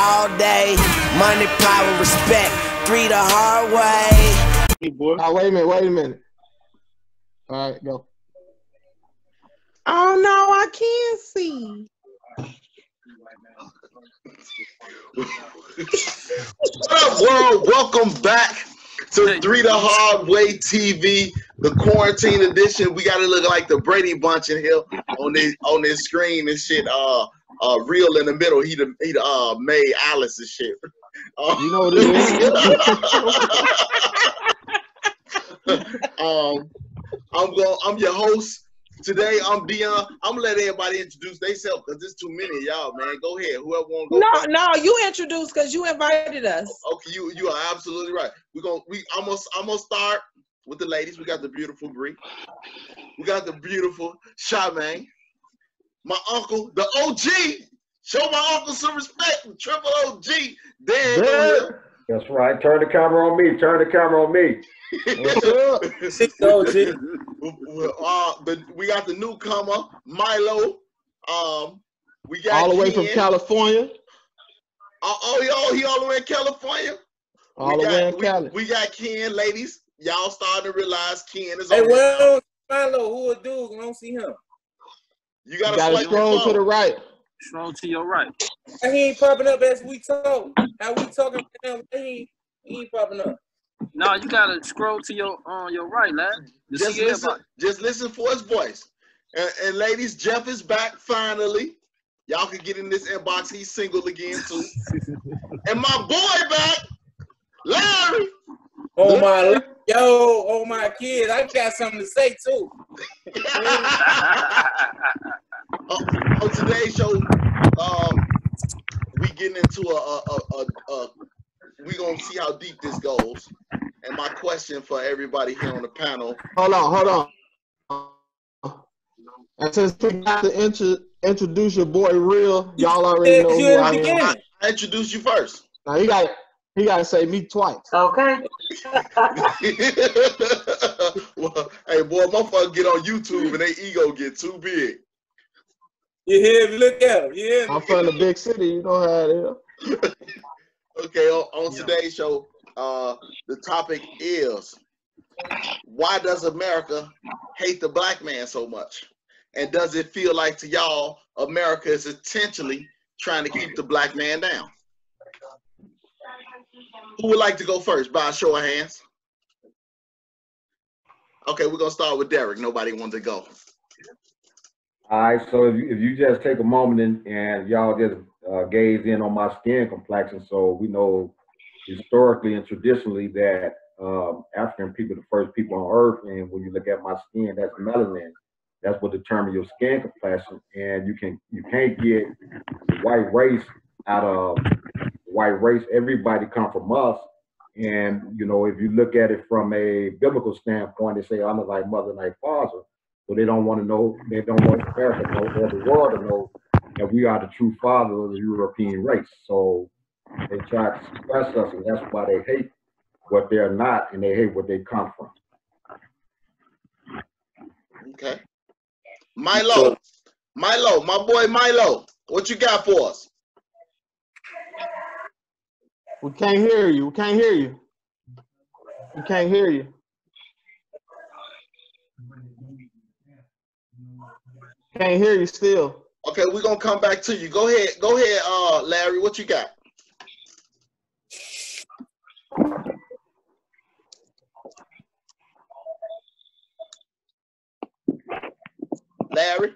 all day. Money, power, respect. Three the hard way. Hey, boy. Oh, wait a minute, wait a minute. All right, go. Oh no, I can't see. What up, world? Welcome back to Three the Hard Way TV, the quarantine edition. We gotta look like the Brady Bunch in here on this on this screen and shit. Uh, uh, real in the middle. He the he the, uh made Alice and shit. Uh, You know what it is? um, I'm going. I'm your host today. I'm Deion. I'm gonna let everybody introduce themselves because there's too many of y'all, man. Go ahead. Whoever want to go. No, first. no, you introduced because you invited us. Okay, you you are absolutely right. We're gonna we almost almost start with the ladies. We got the beautiful Bree. We got the beautiful Charmaine. My uncle, the OG. Show my uncle some respect. Triple OG. Dan. Yeah. That's right. Turn the camera on me. Turn the camera on me. What's up? uh, we got the newcomer, Milo. Um, we got All the way from California. Uh, oh, yo, he all the way in California. All we the got, way in we- Cali. We, got Ken, ladies. Y'all starting to realize Ken is Hey, on. well, Milo, who a dude? I don't see him. You You gotta, gotta swipe scroll to the right. Scroll to your right. Why he ain't popping up as we talk? How we talking right now? Why he, he ain't popping up? No, you gotta scroll to your on your right, lad. To Just listen, everybody. just listen for his voice. And, and ladies, Jeff is back finally. Y'all can get in this inbox. He's single again too. and my boy back, Larry. Oh my, yo, oh my kids, I got something to say too. on, on today's show, um, we getting into a, a, a, a, a we gonna see how deep this goes. And my question for everybody here on the panel, Hold on, hold on. And since we got to intro, introduce your boy Real, y'all already know who I am. beginning. I introduce you first. Now he got he got to say me twice. Okay. well, hey boy, motherfucker get on YouTube and they ego get too big. You hear me? Look at him. You hear me? I'm from the big city. You know how it is. Okay, on, on today's show, uh, the topic is why does America hate the black man so much? And does it feel like to y'all America is intentionally trying to keep the black man down? Who would like to go first? By a show of hands. Okay, we're gonna start with Derek. Nobody wanted to go. All right. So if you, if you just take a moment and, and y'all just uh, gaze in on my skin complexion, so we know historically and traditionally that um, African people the first people on earth, and when you look at my skin, that's melanin. That's what determines your skin complexion, and you can you can't get white race out of white race. Everybody come from us, and you know if you look at it from a biblical standpoint, they say honor thy mother and thy father. So they don't want to know, they don't want America to know, or the world to know that we are the true father of the European race. So they try to suppress us, and that's why they hate what they're not, and they hate what they come from. Okay. Milo. Milo, my boy Milo, what you got for us? We can't hear you. We can't hear you. We can't hear you. Can't hear you still. Okay, we're gonna come back to you. Go ahead, go ahead, uh, Larry. What you got? Larry.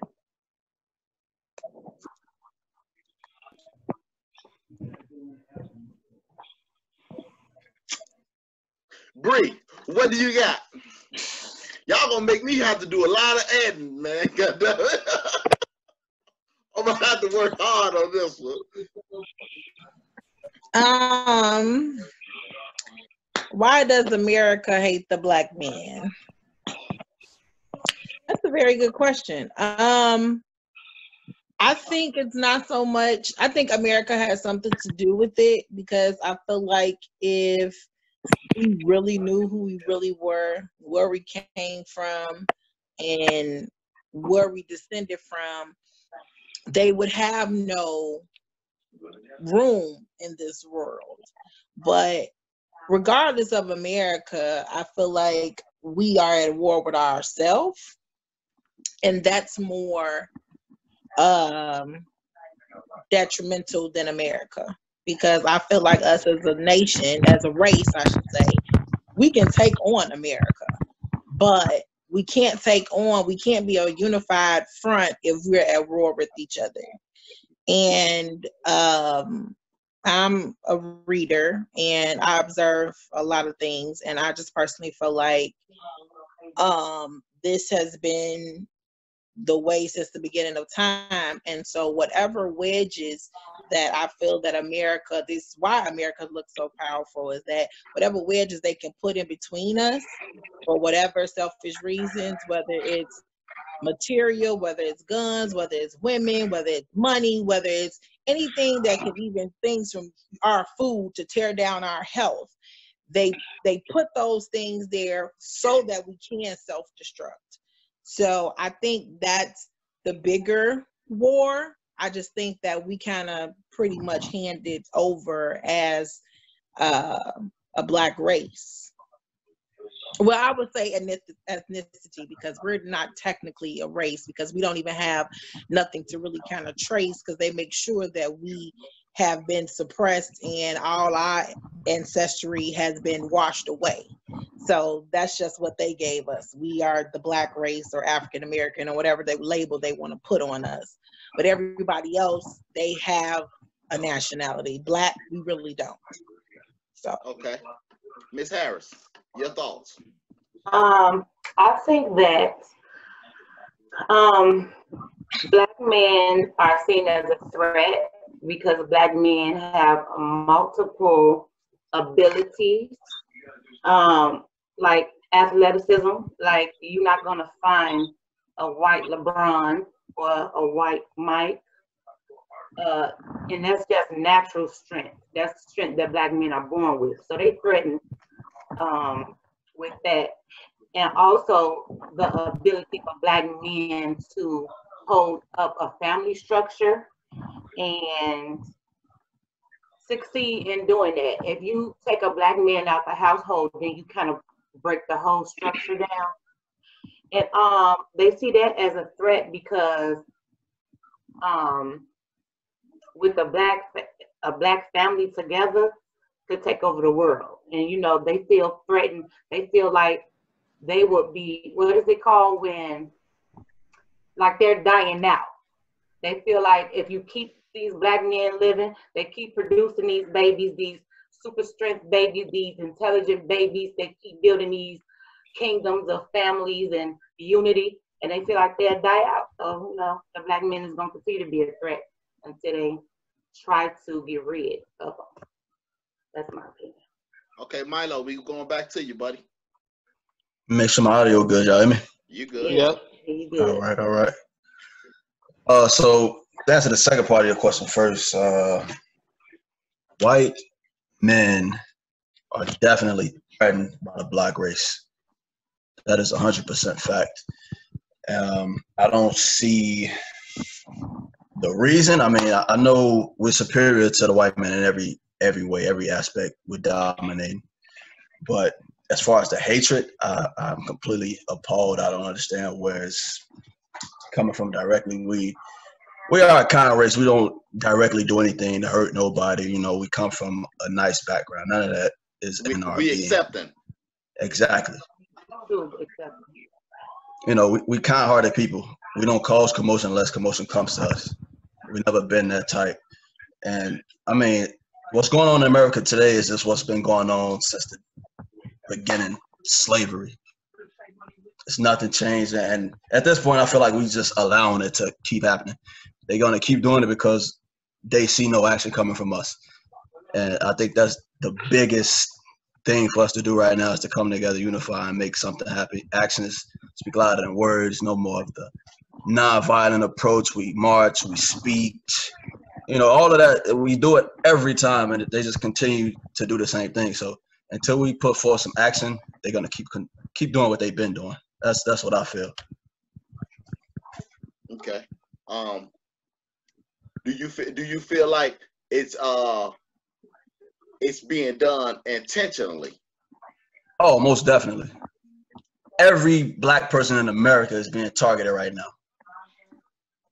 Bree, what do you got? Y'all gonna make me have to do a lot of editing, man. I'm gonna have to work hard on this one. Um, why does America hate the black man? That's a very good question. Um, I think it's not so much. I think America has something to do with it because I feel like if we really knew who we really were, where we came from, and where we descended from, they would have no room in this world. But regardless of America, I feel like we are at war with ourselves, and that's more um, detrimental than America because I feel like us as a nation, as a race, I should say, we can take on America, but we can't take on, we can't be a unified front if we're at war with each other. And um, I'm a reader and I observe a lot of things, and I just personally feel like um, this has been the way since the beginning of time. And so whatever wedges that I feel that America, this is why America looks so powerful, is that whatever wedges they can put in between us for whatever selfish reasons, whether it's material, whether it's guns, whether it's women, whether it's money, whether it's anything that could even things from our food to tear down our health. They they put those things there so that we can self-destruct. So I think that's the bigger war. I just think that we kind of pretty much handed over as uh, a black race. Well, I would say ethnicity because we're not technically a race because we don't even have nothing to really kind of trace because they make sure that we have been suppressed and all our ancestry has been washed away. So that's just what they gave us. We are the black race or African American or whatever they label they want to put on us. But everybody else, they have a nationality. Black, we really don't. So Okay. Miss Harris, your thoughts. Um, I think that um, black men are seen as a threat because black men have multiple abilities, um, like athleticism. Like you're not gonna find a white LeBron or a white Mike. Uh, and that's just natural strength. That's strength that black men are born with. So they threaten um, with that. And also the ability for black men to hold up a family structure and succeed in doing that. If you take a black man out the household, then you kind of break the whole structure down. And um, they see that as a threat because um, with a black a black family together could take over the world. And you know, they feel threatened. They feel like they would be what is it called when like they're dying out. They feel like if you keep these black men living, they keep producing these babies, these super strength babies, these intelligent babies, they keep building these kingdoms of families and unity, and they feel like they'll die out. So, you know, the black men is gonna continue to be a threat until they try to get rid of them. That's my opinion. Okay, Milo, we going back to you, buddy. Make sure my audio good, y'all hear me? You good? Yep. You All good? right, all right. Uh, so to answer the second part of your question first, uh, white men are definitely threatened by the black race. That is 100% fact. Um, I don't see the reason. I mean, I, I know we're superior to the white man in every every way, every aspect. We're dominating, but as far as the hatred, I'm completely appalled. I don't understand where it's coming from directly. We we are a kind race. We don't directly do anything to hurt nobody. You know, we come from a nice background. None of that is We, in our we being. accepting. Exactly. Do accept. You know, we, we kind-hearted people. We don't cause commotion unless commotion comes to us. We've never been that type. And I mean, what's going on in America today is just what's been going on since the beginning, slavery. It's nothing changed. And at this point, I feel like we're just allowing it to keep happening. They're gonna keep doing it because they see no action coming from us. And I think that's the biggest thing for us to do right now is to come together, unify, and make something happen. Actions speak louder than words. No more of the non-violent approach. We march, we speak. You know, all of that. We do it every time, and they just continue to do the same thing. So until we put forth some action, they're gonna keep keep doing what they've been doing. That's that's what I feel. Okay. Um, do you feel do you feel like it's uh it's being done intentionally. Oh, most definitely. Every black person in America is being targeted right now.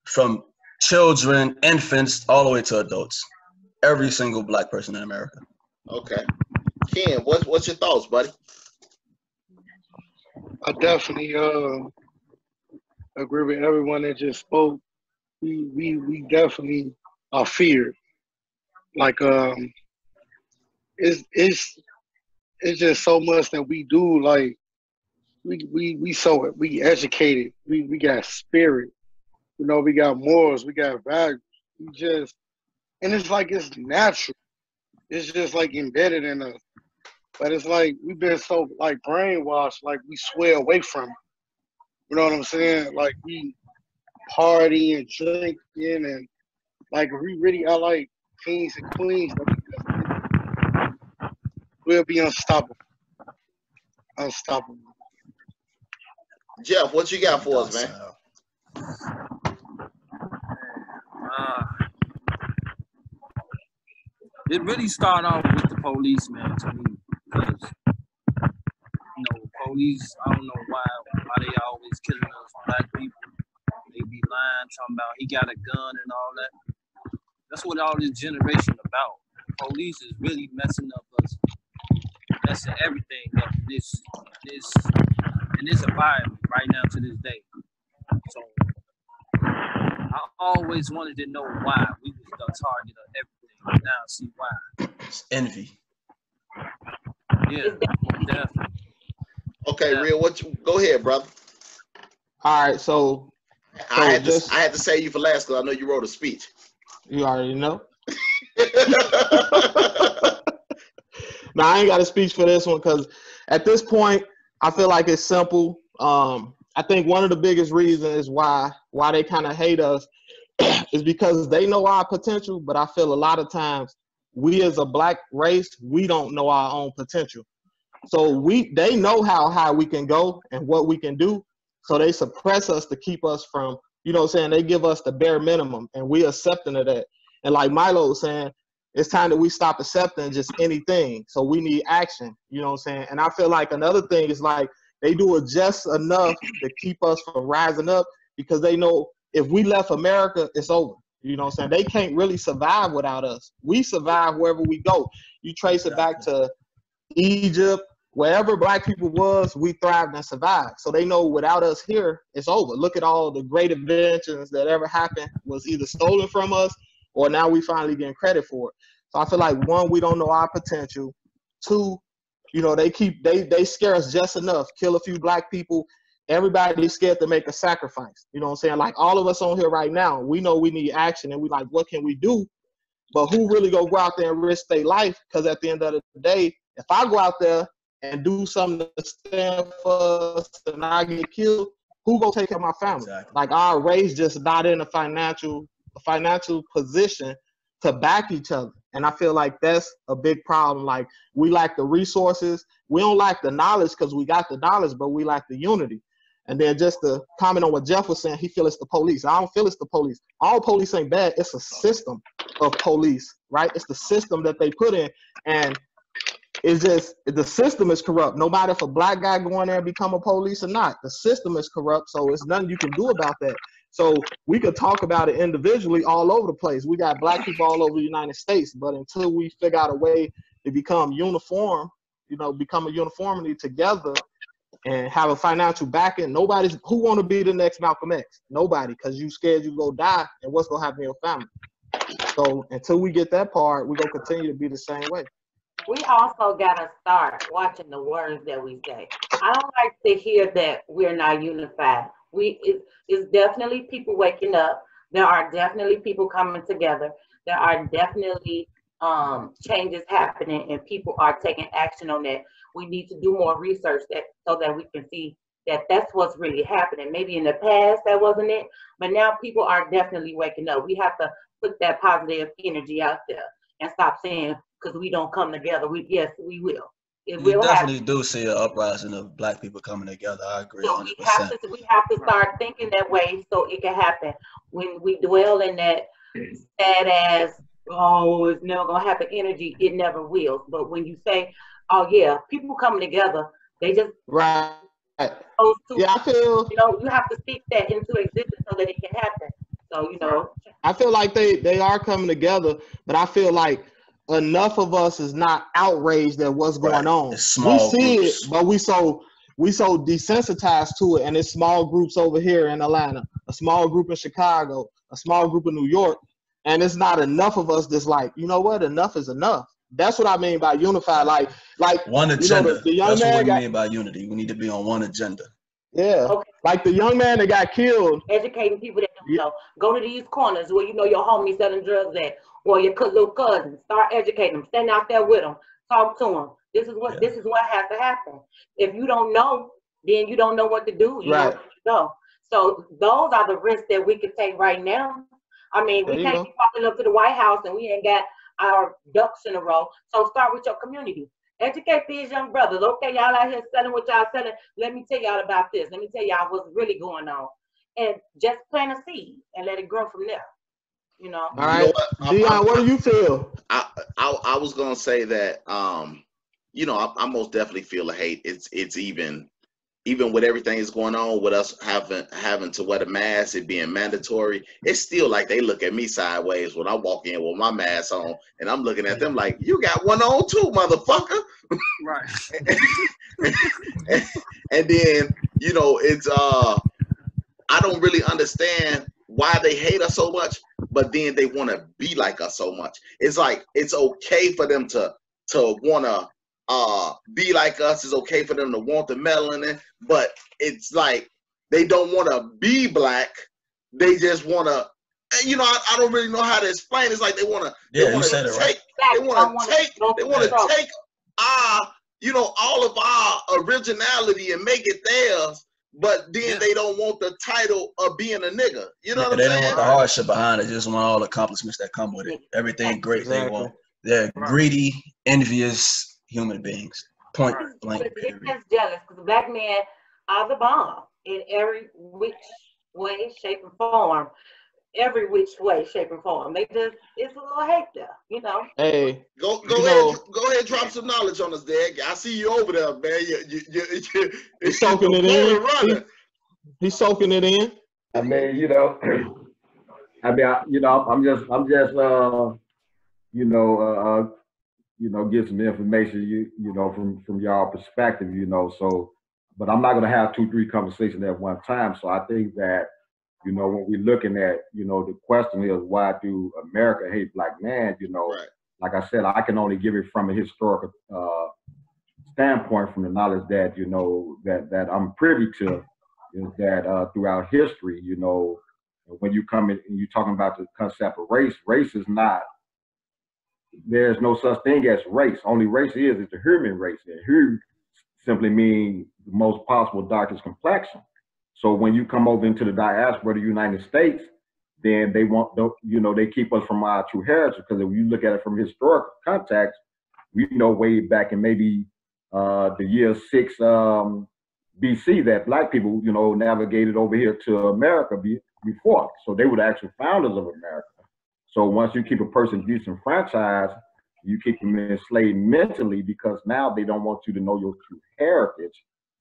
From children, infants, all the way to adults. Every single black person in America. Okay. Ken, what's what's your thoughts, buddy? I definitely uh, agree with everyone that just spoke. We we we definitely are feared. Like um, it's it's it's just so much that we do. Like we we we so we educated. We we got spirit. You know, we got morals. We got values. We just and it's like it's natural. It's just like embedded in us. But it's like we've been so like brainwashed, like we swear away from it. You know what I'm saying? Like we party and drinking and like we really are like kings and queens. We'll be unstoppable. Unstoppable. Jeff, what you got for us, man? Uh, it really started off with the police, man, to me. Because, you know, police, I don't know why, why they always killing got a gun and all that. That's what all this generation about. Police is really messing up us, messing everything up in this, this, in this environment right now to this day. So I always wanted to know why we was the target of everything. Now I see why. It's envy. Yeah, definitely. Okay, real. What? You, go ahead, brother. All right, so I had just- to. I had to say you for last because I know you wrote a speech. you already know. Now I ain't got a speech for this one because at this point I feel like it's simple. Um, I think one of the biggest reasons why why they kind of hate us is because they know our potential, but I feel a lot of times we as a black race we don't know our own potential. So we they know how high we can go and what we can do, so they suppress us to keep us from you know what I'm saying they give us the bare minimum and we accepting of that. And like Milo was saying, it's time that we stop accepting just anything. So we need action, you know what I'm saying? And I feel like another thing is like they do it just enough to keep us from rising up because they know if we left America, it's over. You know what I'm saying? They can't really survive without us. We survive wherever we go. You trace it back to Egypt, wherever black people was, we thrived and survived. So they know without us here, it's over. Look at all the great inventions that ever happened was either stolen from us or now we finally getting credit for it. So I feel like one, we don't know our potential. Two, you know, they keep they they scare us just enough. Kill a few black people. Everybody's scared to make a sacrifice. You know what I'm saying? Like all of us on here right now, we know we need action and we like, what can we do? But who really gonna go out there and risk their life? Because at the end of the day, if I go out there and do something to stand for us and I get killed, who gonna take care of my family? Like our race just not in a financial a financial position to back each other. And I feel like that's a big problem. Like we lack the resources. We don't lack the knowledge because we got the knowledge, but we lack the unity. And then just to comment on what Jeff was saying, he feel it's the police. I don't feel it's the police. All police ain't bad. It's a system of police, right? It's the system that they put in. And it's just the system is corrupt. No matter if a black guy going there and become a police or not, the system is corrupt. So it's nothing you can do about that. So we could talk about it individually all over the place. We got black people all over the United States, but until we figure out a way to become uniform, you know, become a uniformity together and have a financial backing, nobody's who want to be the next Malcolm X. Nobody, because you scared you go die and what's gonna happen to your family. So until we get that part, we're gonna continue to be the same way. We also gotta start watching the words that we say. I don't like to hear that we're not unified. We it, it's definitely people waking up. There are definitely people coming together. There are definitely um, changes happening, and people are taking action on that. We need to do more research that so that we can see that that's what's really happening. Maybe in the past that wasn't it, but now people are definitely waking up. We have to put that positive energy out there and stop saying because we don't come together. We yes, we will. It You will happen. definitely do see an uprising of black people coming together. I agree So 100%. we have to we have to start thinking that way so it can happen. When we dwell in that sad ass oh, it's never gonna happen energy, it never will. But when you say, oh yeah, people coming together, they just Right. supposed to, Yeah, I feel you know, you have to speak that into existence so that it can happen. So, you know, I feel like they they are coming together, but I feel like enough of us is not outraged at what's going Right. on. It's small we see groups. it, but we so we so desensitized to it, and it's small groups over here in Atlanta, a small group in Chicago, a small group in New York, and it's not enough of us that's like, you know what, enough is enough. That's what I mean by unified. Like, like One you know, agenda. the, the That's what we got, mean by unity. We need to be on one agenda. Yeah, Okay. like the young man that got killed. educating people that don't know. Go to these corners where you know your homie selling drugs at, or your little cousin. Start educating them. Stand out there with them. Talk to them. This is what Yeah. this is what has to happen. If you don't know, then you don't know what to do. You Right. know. So those are the risks that we can take right now. I mean, There we can't go. be walking up to the White House and we ain't got our ducks in a row. So start with your community. Educate these young brothers. Okay, y'all out here selling what y'all selling. Let me tell y'all about this. Let me tell y'all what's really going on. And just plant a seed and let it grow from there. You know? All right. You know what? Deion, what do you feel? I, I I was gonna say that um you know I, I most definitely feel the hate. It's it's even even with everything that's going on with us having having to wear the mask, it being mandatory. It's still like they look at me sideways when I walk in with my mask on, and I'm looking at them like you got one on too, motherfucker. Right. and then you know it's uh I don't really understand why they hate us so much, but then they want to be like us so much. It's like it's okay for them to to want to uh be like us. It's okay for them to want the melanin, but it's like they don't want to be black. They just want to. You know, I, I don't really know how to explain. It's like they want to. Yeah, they want said to it right. take. Facts, They I want wanna take. They want to struggle. take our, you know, all of our originality and make it theirs. But then Yeah. they don't want the title of being a nigga. You know Yeah, what they I'm don't saying? want the hardship behind it. They just want all the accomplishments that come with it. Everything great they want. They're Right. greedy, envious human beings. Point blank. But they're Period. just jealous because black men are the bomb in every which way, shape, and form. Every which way, shape, and form. They just it's a little hate there, you know. Hey, Go go ahead, know- go ahead, drop some knowledge on us, Dad. I see you over there, man. You you you, you, He's soaking it in. running. he's soaking it in. I mean, you know, I mean, I, you know, I'm just, I'm just, uh, you know, uh, uh, you know, get some information, you, you know, from from y'all perspective, you know. So, but I'm not gonna have two, three conversations at one time. So I think that, you know, when we're looking at, you know, the question is why do America hate black man? You know, Right. like I said, I can only give it from a historical uh, standpoint, from the knowledge that you know that that I'm privy to, is that uh, throughout history, you know, when you come in and you're talking about the concept of race, race is not. There's no such thing as race. Only race is is the human race. And hue simply means the most possible darkest complexion. So when you come over into the diaspora of the United States, then they want, the- you know, they keep us from our true heritage. Because if you look at it from historical context, we know way back in maybe uh, the year six um, BC that black people, you know, navigated over here to America be, before. So they were the actual founders of America. So once you keep a person disenfranchised, you keep them enslaved mentally because now they don't want you to know your true heritage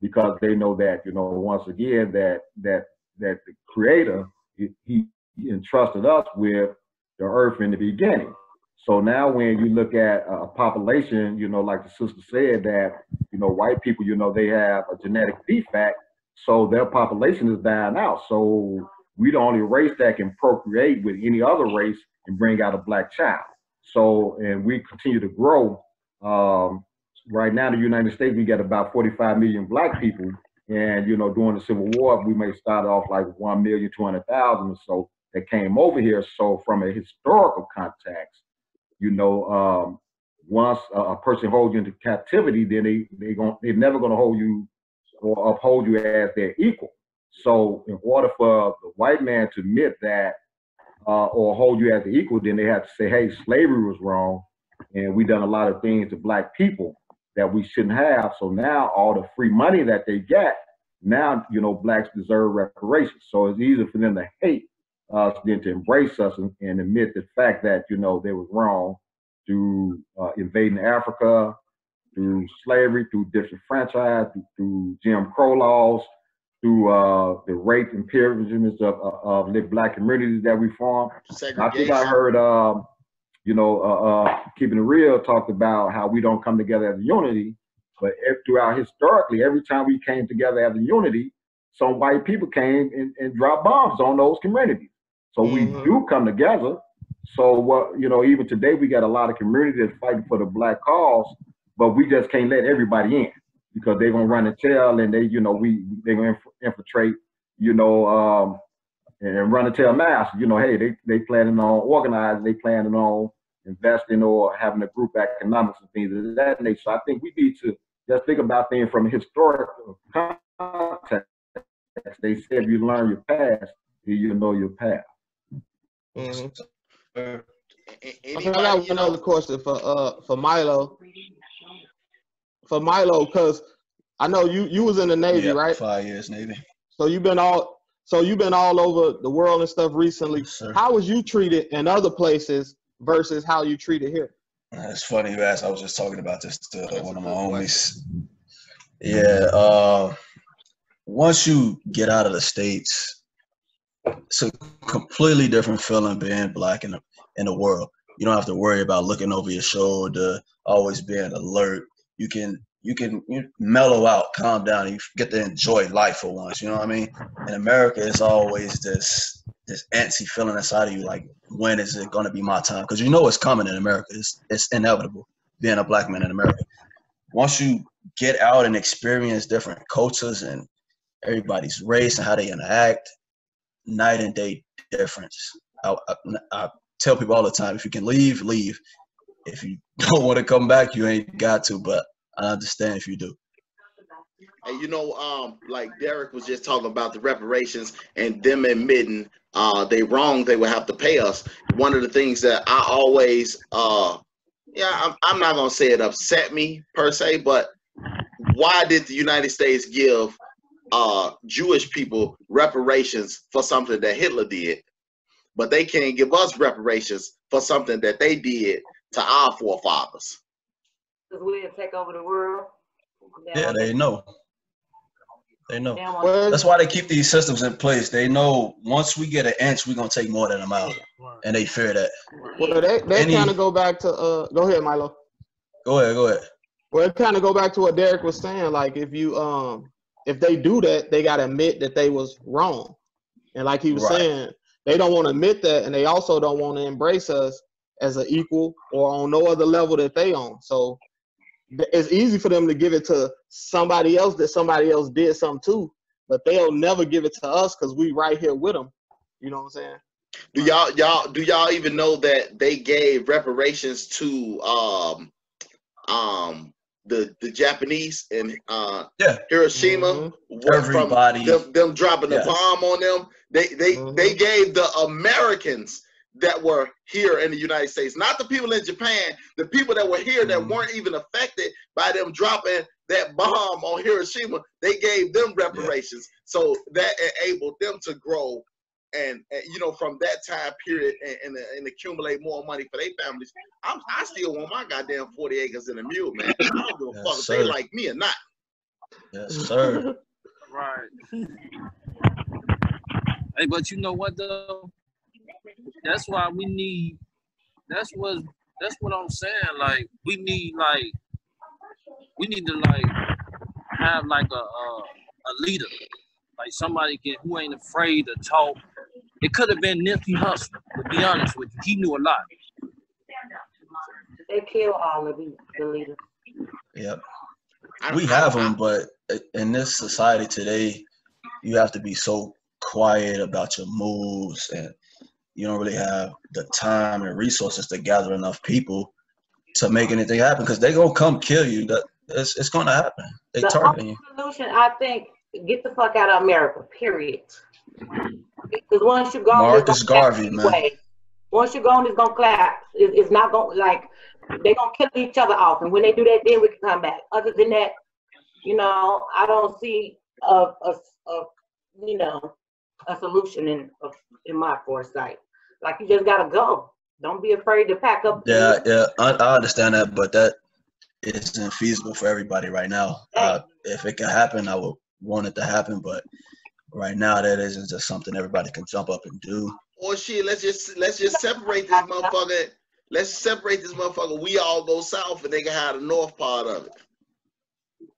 because they know that, you know, once again, that that that the creator, he, he entrusted us with the earth in the beginning. So now when you look at a population, you know, like the sister said that, you know, white people, you know, they have a genetic defect, so their population is dying out. So we the only race that can procreate with any other race and bring out a black child. So, and we continue to grow. Um, right now in the United States, we got about 45 million black people. And, you know, during the Civil War, we may start off like 1,200,000 or so that came over here. So from a historical context, you know, um, once a, a person holds you into captivity, then they they gon' they're never going to hold you or uphold you as their equal. So in order for the white man to admit that uh, or hold you as an equal, then they have to say, hey, slavery was wrong, and we done a lot of things to black people that we shouldn't have. So now all the free money that they get, now you know blacks deserve reparations. So it's easier for them to hate us than to embrace us and, and admit the fact that you know they was wrong through uh, invading Africa, through slavery, through disenfranchised, through, through Jim Crow laws, through uh, the rape and pillaging of, of, of the black communities that we formed. I think I heard, um, you know, uh, uh, keeping it real talked about how we don't come together as a unity, but ev- throughout historically, every time we came together as a unity, some white people came and, and dropped bombs on those communities. So we Mhm. do come together. So what you know, even today we got a lot of communities fighting for the black cause, but we just can't let everybody in because they're gonna run and tell, and they, you know, we they're gonna inf- infiltrate, you know, um, and run and tell mass, you know, hey, they they planning on organizing, they planning on investing or having a group economics and things of that nature. So I think we need to just think about things from a historical context. They say if you learn your past, then you know your path. Mhm. A- Okay, I Anybody, got you another know, question for uh for Milo. For Milo, because I know you you was in the Navy, Yeah, right? five years Navy. So you've been all so you've been all over the world and stuff recently. Yes, sir. How was you treated in other places versus how you treated here? It's funny you asked. I was just talking about this to That's one of my good homies. Yeah. Uh, once you get out of the states, it's a completely different feeling being black in the in the world. You don't have to worry about looking over your shoulder, always being alert. You can you can you mellow out, calm down, and you get to enjoy life for once. You know what I mean? In America, it's always this this antsy feeling inside of you, like when is it going to be my time? Because you know it's coming in America. It's it's inevitable being a black man in America. Once you get out and experience different cultures and everybody's race and how they interact, night and day difference. I, I, I tell people all the time, if you can leave, leave. If you don't want to come back, you ain't got to. But I understand if you do. And you know, um, like Derek was just talking about the reparations and them admitting uh they wrong, they would have to pay us. One of the things that I always uh yeah, I'm, I'm not gonna say it upset me per se, but why did the United States give uh Jewish people reparations for something that Hitler did, but they can't give us reparations for something that they did to our forefathers? Because we'll take over the world. Yeah, they know. They know. They don't want- Well, That's why they keep these systems in place. They know once we get an inch, we're gonna take more than a mile, and they fear that. well they they Any- kind of go back to uh go ahead, Milo. Go ahead, go ahead. Well, it kind of go back to what Derek was saying. Like if you um if they do that, they gotta admit that they was wrong. And like he was Right. saying, they don't want to admit that, and they also don't want to embrace us as an equal or on no other level that they on. So th- it's easy for them to give it to somebody else that somebody else did something to, but they'll never give it to us because we right here with them. You know what I'm saying? Do y'all y'all do y'all even know that they gave reparations to um um the the Japanese and uh Yeah. Hiroshima Mhm. Everybody. from them, them dropping Yes. the bomb on them they they Mhm. they gave the Americans that were here in the United States not the people in Japan the people that were here that Mhm. weren't even affected by them dropping that bomb on Hiroshima they gave them reparations so that enabled them to grow and, and you know from that time period and, and, and accumulate more money for their families. I'm, I still want my goddamn 40 acres and a mule, man. I don't give a Yes, fuck if they like me or not. Yes, sir. Right. Hey, but you know what though? That's why we need. That's what. That's what I'm saying. Like we need like. We need to like have like a a, a leader, like somebody can who ain't afraid to talk. It could have been Nipsey Hussle. To be honest with you, he knew a lot. They kill all of the, the leaders. Yep. We have them, but in this society today, you have to be so quiet about your moves, and you don't really have the time and resources to gather enough people to make anything happen. Because they're gonna come kill you. That it's, it's gonna happen. They The targeting you. Solution, I think, get the fuck out of America, period. Because once you go, Marcus it's Garvey, man. anyway. Once you're gone, it's gonna collapse. It, it's not gonna like they're gonna kill each other off, and when they do that, then we can come back. Other than that, you know, I don't see a, a, a you know a solution in in my foresight. Like you just gotta go. Don't be afraid to pack up. Yeah, yeah, I, I understand that, but that isn't feasible for everybody right now. Uh, if it can happen, I would want it to happen, but right now that isn't just something everybody can jump up and do. Or shit, let's just let's just separate this motherfucker. Let's separate this motherfucker. We all go south and they can have the north part of it.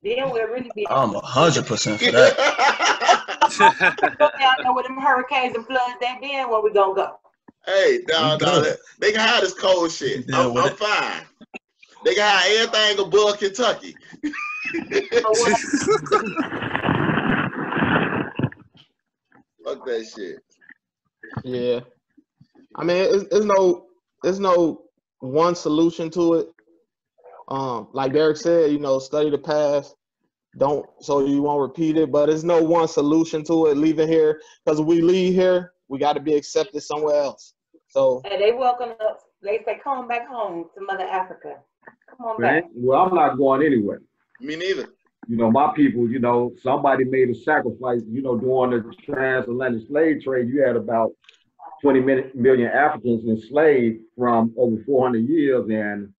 Then we'll really be. I'm a hundred percent for that. go down there with them hurricanes and floods. That then where we gonna go? Hey, no, I'm no, good. they- they can have this cold shit. Deal I'm, I'm fine. They can have everything above Kentucky. Fuck that shit. Yeah. I mean, it's, it's no, there's no one solution to it. Um, like Derek said, you know, study the past. Don't so you won't repeat it. But there's no one solution to it. Leaving here because we leave here, we got to be accepted somewhere else. So And they welcome us. They say, "Come back home to Mother Africa. Come on Right? back." Well, I'm not going anywhere. Me neither. You know, my people, you know, somebody made a sacrifice, you know, during the transatlantic slave trade, you had about 20 million Africans enslaved from over 400 years. And,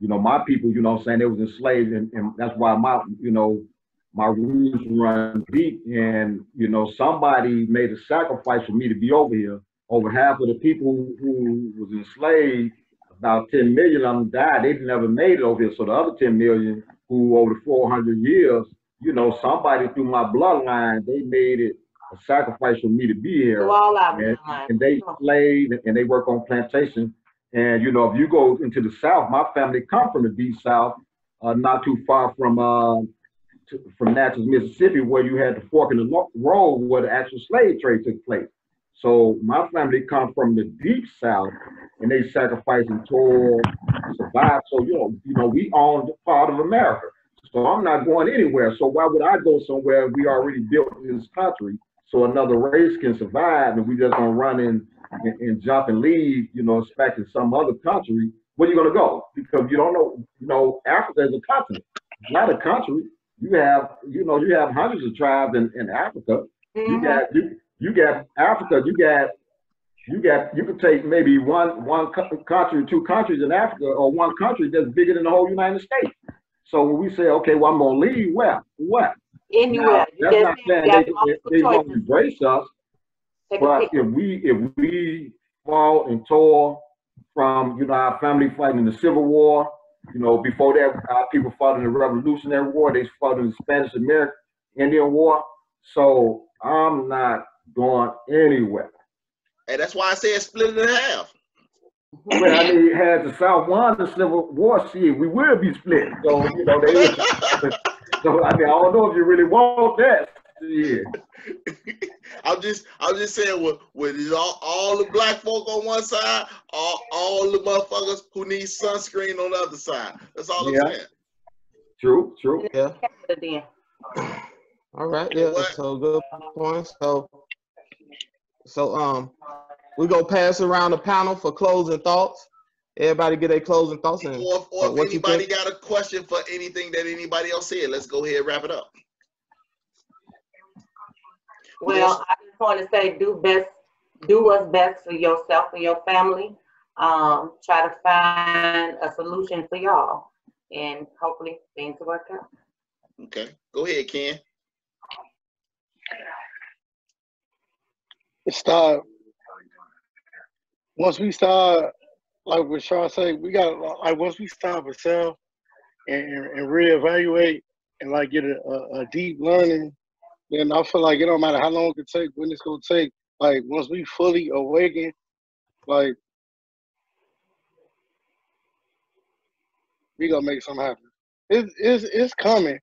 you know, my people, you know I'm saying, they was enslaved. And, and that's why my, you know, my roots run deep. And, you know, somebody made a sacrifice for me to be over here. Over half of the people who was enslaved, about 10 million of them died. They never made it over here. So the other 10 million who over the 400 years, you know, somebody through my bloodline, they made it a sacrifice for me to be here. Our And, and they slave and they work on plantation. And, you know, if you go into the South, my family come from the deep South, uh, not too far from, uh, to, from Natchez, Mississippi, where you had the fork in the road where the actual slave trade took place. So my family come from the deep South, and they sacrificed and toil. So you know, you know, we own part of America. So I'm not going anywhere. So why would I go somewhere we already built this country so another race can survive, and we just gonna run in and, and jump and leave, you know, expecting some other country? Where you gonna go? Because you don't know. You know, Africa is a continent, not a country. You have, you know, you have hundreds of tribes in, in Africa. You got you you got Africa. You got you got you could take maybe one one country, two countries in Africa, or one country that's bigger than the whole United States. So when we say, okay, well, I'm gonna leave, well, what? Anywhere. Now, that's not saying they, they, they won't embrace us, Take but if we if we fall and toil from you know our family fighting in the Civil War, you know before that our people fought in the Revolutionary War, they fought in the Spanish American Indian War. So I'm not going anywhere. And that's why I said split it in half. Well, I mean, had the South won the Civil War, shit, we will be split. So you know they. so I mean, I don't know if you really want that. Yeah. I'm just I'm just saying with with all, all the black folk on one side, all, all the motherfuckers who need sunscreen on the other side. That's all I'm Yeah. saying. True. True. yeah. Then. All right, yeah. What? So good points. So, so um, we go pass around the panel for closing thoughts. Everybody get their closing thoughts in. Or, if- or if what you anybody got a question for anything that anybody else said, let's go ahead and wrap it up. Well, I just want to say, do best, do what's best for yourself and your family. Um, try to find a solution for y'all, and hopefully things will work out. Okay, go ahead, Ken. start once we start like what Sean said, we got like once we stop ourselves and, and, and reevaluate and like get a, a, a deep learning, then I feel like it don't matter how long it take, when it's gonna take. Like once we fully awaken, like we gonna make something happen. It's it's it's coming.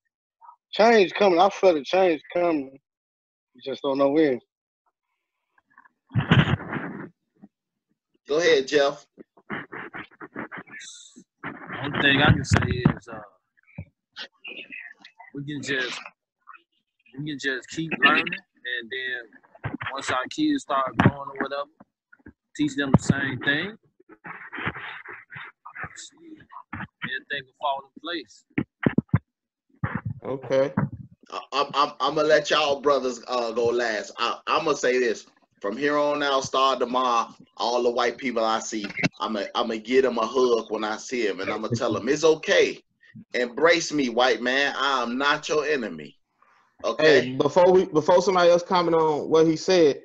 Change coming. I feel the change coming. We just don't know when. Go ahead, Jeff. Only thing I can say is uh, we can just we can just keep learning, and then once our kids start growing or whatever, teach them the same thing. Everything will fall in place. Okay. I, I'm, I'm, I'm gonna let y'all brothers uh, go last. I, I'm gonna say this from here on out, start tomorrow. All the white people I see, I'm gonna, I'm gonna give them a hug when I see them, and I'm gonna tell them it's okay. Embrace me, white man. I am not your enemy. Okay. Hey, before we before somebody else comment on what he said,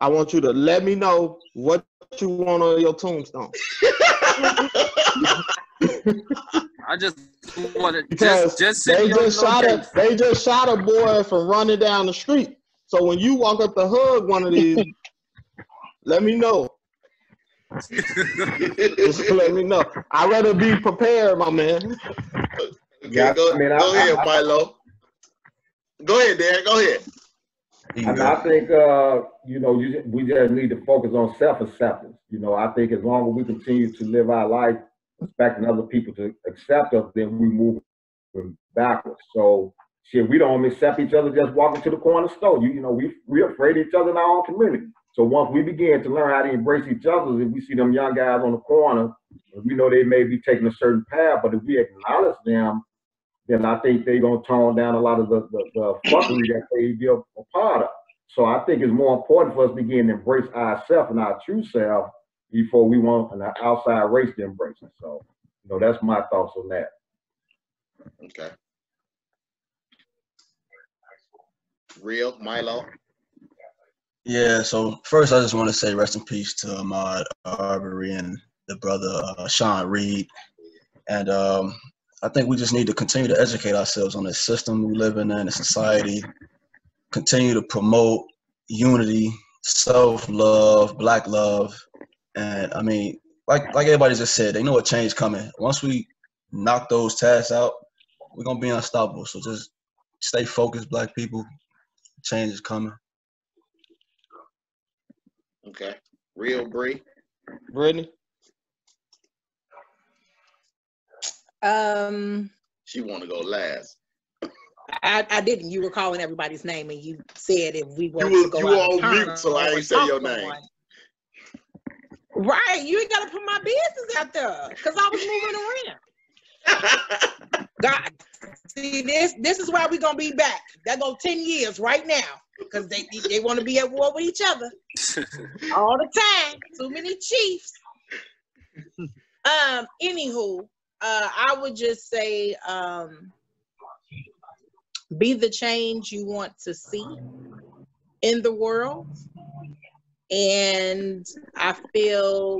I want you to let me know what you want on your tombstone. I just want to Because just just they just shot a location. they just shot a boy from running down the street. So when you walk up to hug one of these, let me know. Just let me know. I'd rather be prepared, my man. Okay, Yeah, go, I mean, I- go ahead, I- Milo. Go ahead, Dan. Go ahead. You I, mean. I think uh, you know you, we just need to focus on self-acceptance. You know, I think as long as we continue to live our life expecting other people to accept us, then we move backwards. So shit, we don't accept each other just walking to the corner store. You you know we we're afraid of each other in our own community. So once we begin to learn how to embrace each other, if we see them young guys on the corner, we know they may be taking a certain path, but if we acknowledge them, then I think they're gonna tone down a lot of the, the, the fuckery that they be a, a part of. So I think it's more important for us to begin to embrace ourselves and our true self before we want an outside race to embrace it. So, you know, that's my thoughts on that. Okay. Real Milo. Yeah, so first I just want to say rest in peace to Ahmaud Arbery and the brother uh, Sean Reed. And um, I think we just need to continue to educate ourselves on the system we live in and the society, continue to promote unity, self-love, black love. And I mean, like like everybody just said, they know a change coming. Once we knock those tasks out, we're gonna be unstoppable. So just stay focused, black people. Change is coming. Okay. Real Bri. Brittany. Um, She want to go last. I, I didn't. You were calling everybody's name, and you said if we were You to go you out were on turn mute, so I or ain't say your name. one. Right, you ain't gotta put my business out there because I was moving around. God, see this this is why we gonna be back. That go ten years right now because they they want to be at war with each other all the time. Too many chiefs. Um. Anywho, uh, I would just say, um, be the change you want to see in the world. And I feel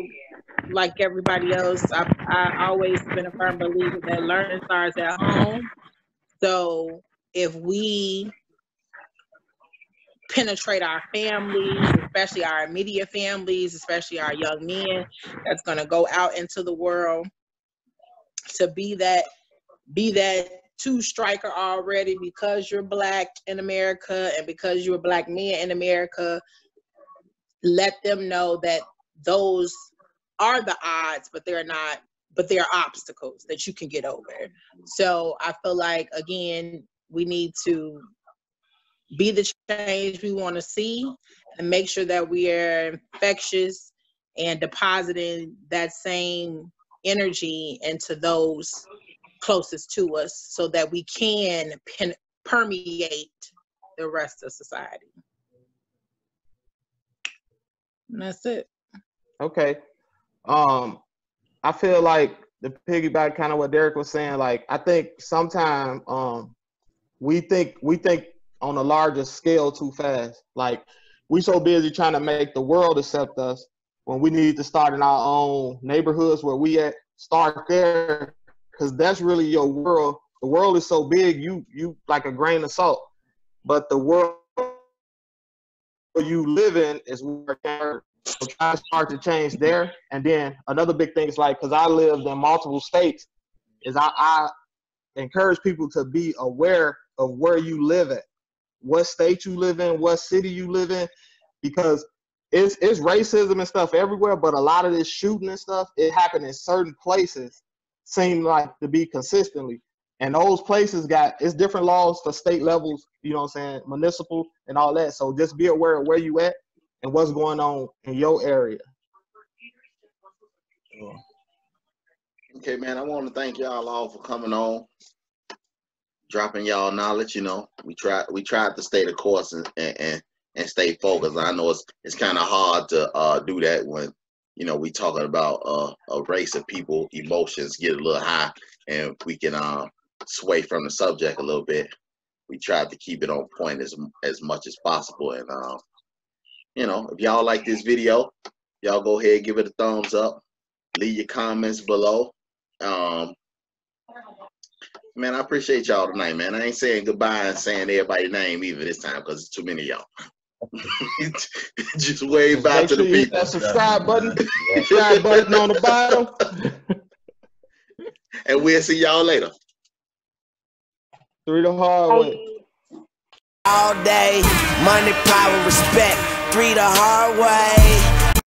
like everybody else, I I always been a firm believer that learning starts at home. So if we penetrate our families, especially our immediate families, especially our young men that's going to go out into the world to be that be that two striker already because you're black in America and because you're a black man in America let them know that those are the odds but they're not but they're obstacles that you can get over. So i feel like again we need to be the change we want to see and make sure that we are infectious and depositing that same energy into those closest to us so that we can pen- permeate the rest of society. And that's it. Okay. Um, I feel like the piggyback kind of what Derek was saying. Like, I think sometimes um, we think we think on a larger scale too fast. Like, we so busy trying to make the world accept us when we need to start in our own neighborhoods where we at. Start there, because that's really your world. The world is so big, you you like a grain of salt. But the world you live in is where so try to start to change there. And then another big thing is like, because I lived in multiple states, is I, I encourage people to be aware of where you live at, what state you live in, what city you live in, because it's it's racism and stuff everywhere. But a lot of this shooting and stuff, it happened in certain places, seem like to be consistently. And those places got it's different laws for state levels, you know what I'm saying, municipal and all that. So just be aware of where you at and what's going on in your area. Okay, man. I want to thank y'all all for coming on. dropping y'all knowledge. You know, we try we tried to stay the course and and, and, and stay focused. I know it's it's kind of hard to uh, do that when you know we talking about uh, a race of people emotions get a little high and we can uh, sway from the subject a little bit. We tried to keep it on point as as much as possible, and uh, you know, if y'all like this video, y'all go ahead give it a thumbs up. Leave your comments below. Um, man, I appreciate y'all tonight, man. I ain't saying goodbye and saying everybody's name either this time because it's too many y'all. Just wave back Make to sure the you people. that subscribe button. subscribe button on the bottom. And we'll see y'all later. Three the hard way. All day, money, power, respect. Three the hard way.